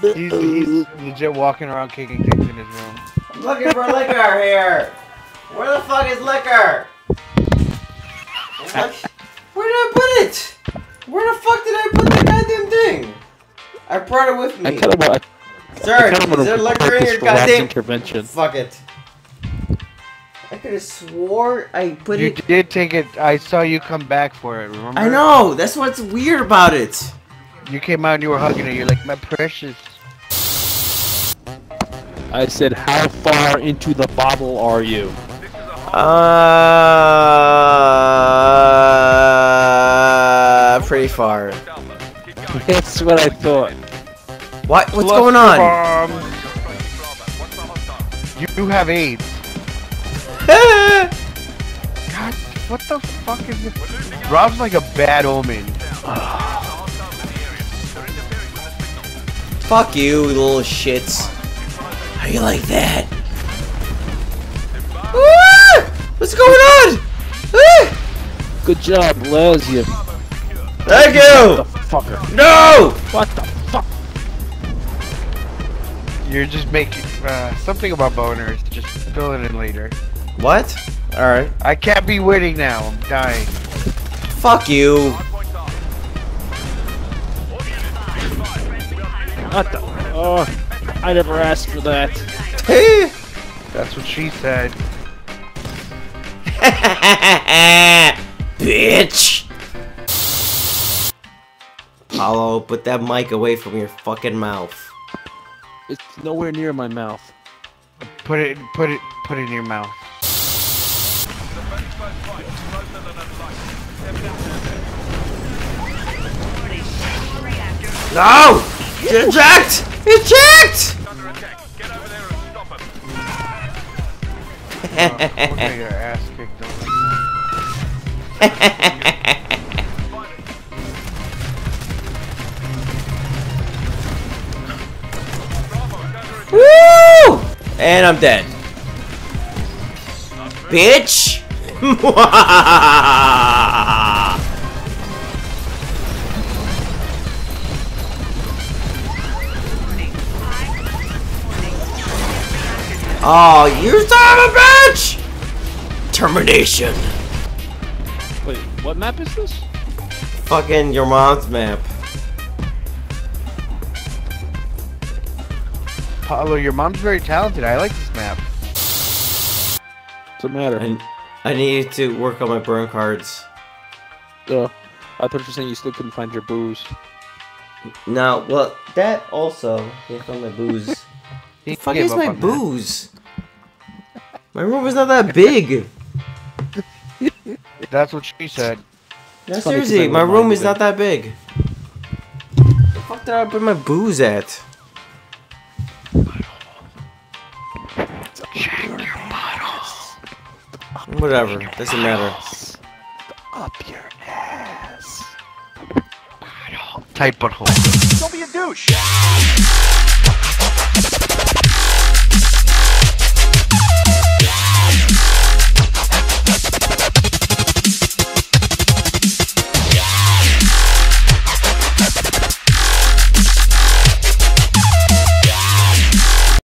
He's, he's legit walking around kicking things in his room. I'm looking for liquor here. Where the fuck is liquor? What? Where did I put it? Where the fuck did I put the goddamn thing? I brought it with I me. kind of want. Sir, I kind of is there liquor in your goddamn? intervention. Fuck it. I could have swore I put You it. You did take it. I saw you come back for it. Remember? I know. That's what's weird about it. You came out and you were hugging it. You're like, my precious. I said, how far into the bottle are you? Uh, pretty far. That's what I thought. What? What's Cluster going on? bomb. You, you have AIDS. God, what the fuck is this? Rob's like a bad omen. Fuck you, little shits. How you like that? Ah! What's going on? Ah! Good job, Les. You Thank you! fucker. No! What the fuck? You're just making uh, something about boners. Just fill it in later. What? Alright. I can't be winning now. I'm dying. Fuck you. What the? Oh, I never asked for that. Hey. That's what she said. Bitch! Paulo, put that mic away from your fucking mouth. It's nowhere near my mouth. Put it, put it, put it in your mouth. No! Eject! Eject! Kicked over. Woo! And I'm dead. Bitch! oh, you son of a bitch! Termination. Wait, what map is this? Fucking your mom's map. Paolo, your mom's very talented. I like this map. What's the matter? I, I need to work on my burn cards. Uh, I thought you were saying you still couldn't find your booze. No, well, that also. Can't find my booze. He The fuck is my on that. booze? My room is not that big. That's what she said. No, It's seriously, my room is it. not that big. The fuck did I put my booze at? Whatever, doesn't matter. Up your ass. Tight butthole. Don't be a douche.